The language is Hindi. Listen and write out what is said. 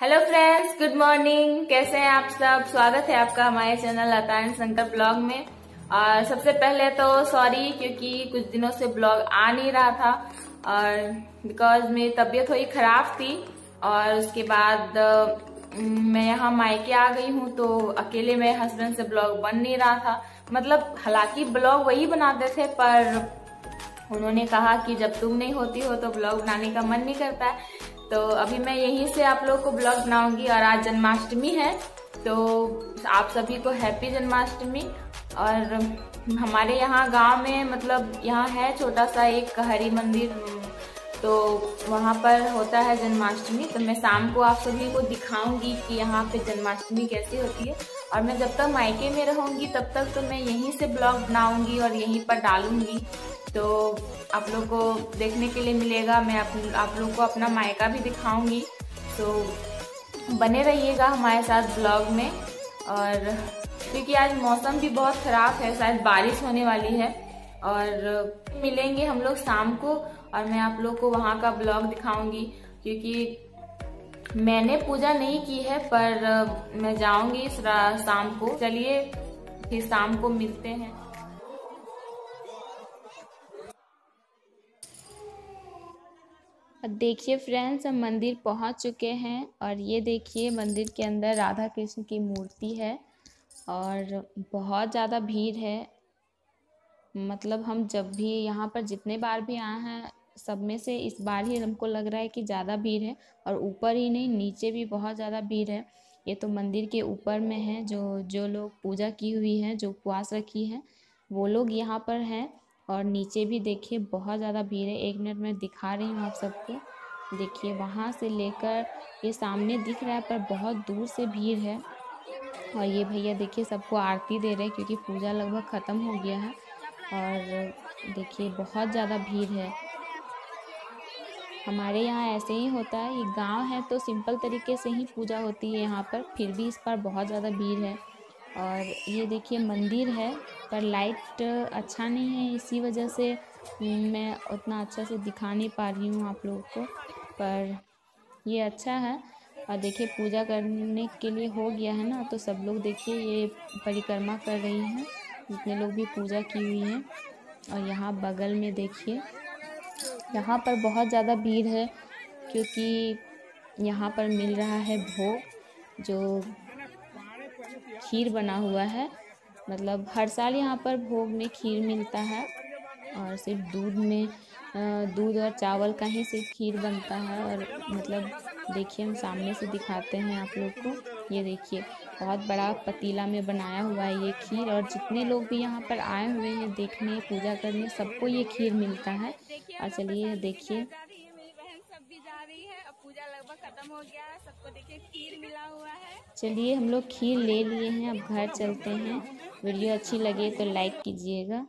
हेलो फ्रेंड्स गुड मॉर्निंग कैसे हैं आप सब? स्वागत है आपका हमारे चैनल एंड शंकर ब्लॉग में। और सबसे पहले तो सॉरी क्योंकि कुछ दिनों से ब्लॉग आ नहीं रहा था। और बिकॉज़ मेरी तबीयत थोड़ी खराब थी। और उसके बाद मैं यहाँ मायके आ गई हूँ तो अकेले मेरे हस्बैंड से ब्लॉग बन नहीं रहा था। मतलब हालाँकि ब्लॉग वही बनाते थे, पर उन्होंने कहा कि जब तुम नहीं होती हो तो ब्लॉग बनाने का मन नहीं करता है। तो अभी मैं यहीं से आप लोग को ब्लॉग बनाऊँगी और आज जन्माष्टमी है तो आप सभी को हैप्पी जन्माष्टमी। और हमारे यहाँ गाँव में मतलब यहाँ है छोटा सा एक हरी मंदिर तो वहाँ पर होता है जन्माष्टमी। तो मैं शाम को आप सभी को दिखाऊँगी कि यहाँ पे जन्माष्टमी कैसी होती है। और मैं जब तक मायके में रहूँगी, तब तक तो मैं यहीं से ब्लॉग बनाऊँगी और यहीं पर डालूँगी। तो आप लोग को देखने के लिए मिलेगा। मैं आप, आप लोग को अपना मायका भी दिखाऊँगी। तो बने रहिएगा हमारे साथ ब्लॉग में। और क्योंकि आज मौसम भी बहुत ख़राब है शायद बारिश होने वाली है। और मिलेंगे हम लोग शाम को और मैं आप लोग को वहाँ का ब्लॉग दिखाऊँगी। क्योंकि मैंने पूजा नहीं की है पर मैं जाऊँगी शाम को। चलिए फिर शाम को मिलते हैं। देखिए फ्रेंड्स हम मंदिर पहुँच चुके हैं और ये देखिए मंदिर के अंदर राधा कृष्ण की मूर्ति है और बहुत ज़्यादा भीड़ है। मतलब हम जब भी यहाँ पर जितने बार भी आए हैं, सब में से इस बार ही हमको लग रहा है कि ज़्यादा भीड़ है और ऊपर ही नहीं, नीचे भी बहुत ज़्यादा भीड़ है। ये तो मंदिर के ऊपर में है, जो जो लोग पूजा की हुई है, जो उपवास रखी है, वो लोग यहाँ पर हैं। और नीचे भी देखिए, बहुत ज़्यादा भीड़ है। एक मिनट में दिखा रही हूँ आप सबको। देखिए, वहाँ से लेकर ये सामने दिख रहा है, पर बहुत दूर से भीड़ है। और ये भैया देखिए, सबको आरती दे रहे हैं, क्योंकि पूजा लगभग ख़त्म हो गया है। और देखिए, बहुत ज़्यादा भीड़ है। हमारे यहाँ ऐसे ही होता है। ये गाँव है तो सिंपल तरीके से ही पूजा होती है यहाँ पर। फिर भी इस पर बहुत ज़्यादा भीड़ है। और ये देखिए मंदिर है, पर लाइट अच्छा नहीं है, इसी वजह से मैं उतना अच्छा से दिखा नहीं पा रही हूँ आप लोगों को, पर ये अच्छा है। और देखिए पूजा करने के लिए हो गया है ना तो सब लोग देखिए ये परिक्रमा कर रही हैं, जितने लोग भी पूजा की हुई हैं। और यहाँ बगल में देखिए, यहाँ पर बहुत ज़्यादा भीड़ है, क्योंकि यहाँ पर मिल रहा है भोग, जो खीर बना हुआ है। मतलब हर साल यहाँ पर भोग में खीर मिलता है और सिर्फ़ दूध में दूध और चावल का ही सिर्फ़ खीर बनता है और मतलब देखिए हम सामने से दिखाते हैं आप लोग को। ये देखिए, बहुत बड़ा पतीला में बनाया हुआ है ये खीर और जितने लोग भी यहाँ पर आए हुए हैं देखने, पूजा करने, सबको ये खीर मिलता है। और चलिए देखिए पूजा लगभग खत्म हो गया। सबको देखिए, खीर मिला हुआ है। चलिए, हम लोग खीर ले लिए हैं। अब घर चलते हैं। वीडियो अच्छी लगे तो लाइक कीजिएगा।